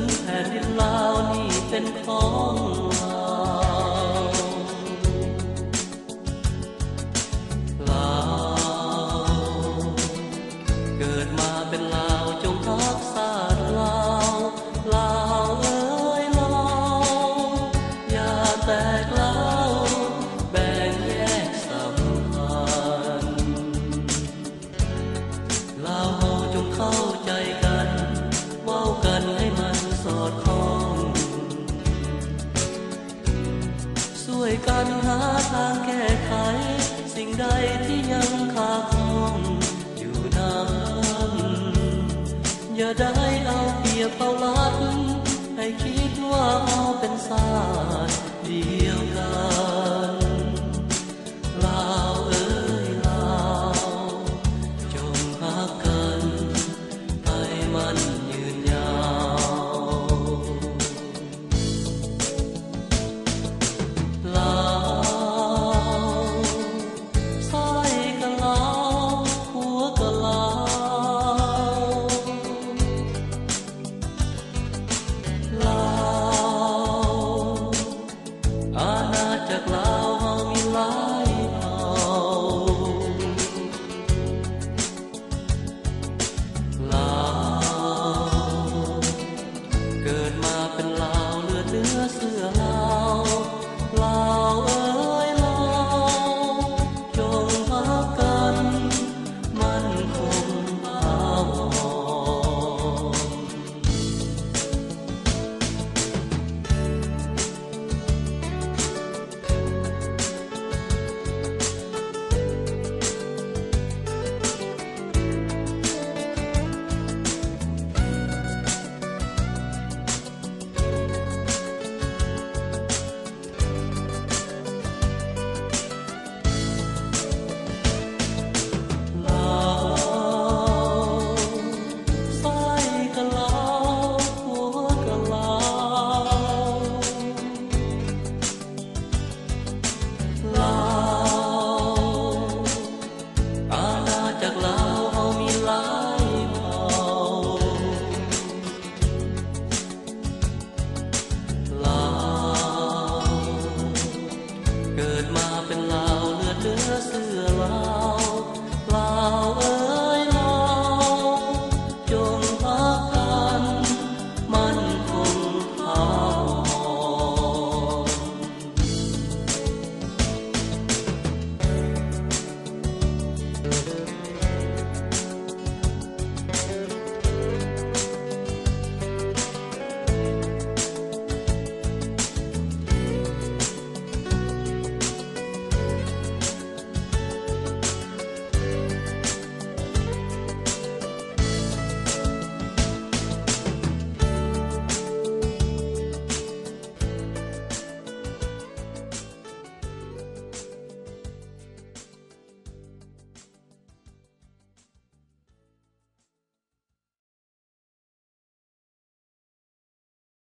นแผ่นดินลาวนี่เป็นของ การหาทางแก้ไข สิ่งใดที่ยังขาดข้องอยู่นั้นอย่าได้เอาเปรียบเอาลัดให้คิดว่าเอาเป็นสา จากลา